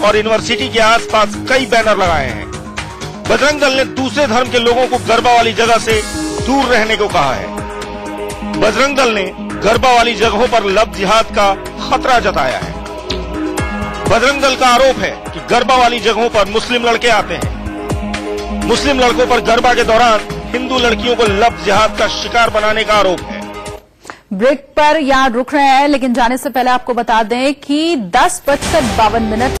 और यूनिवर्सिटी के आसपास कई बैनर लगाए हैं। बजरंग दल ने दूसरे धर्म के लोगों को गरबा वाली जगह से दूर रहने को कहा है। बजरंग दल ने गरबा वाली जगहों पर लव जिहाद का खतरा जताया है। बजरंग दल का आरोप है कि गरबा वाली जगहों पर मुस्लिम लड़के आते हैं। मुस्लिम लड़कों पर गरबा के दौरान हिंदू लड़कियों को लव जिहाद का शिकार बनाने का आरोप है। ब्रेक पर यहाँ रुक रहे हैं, लेकिन जाने से पहले आपको बता दें कि दस बजकर बावन मिनट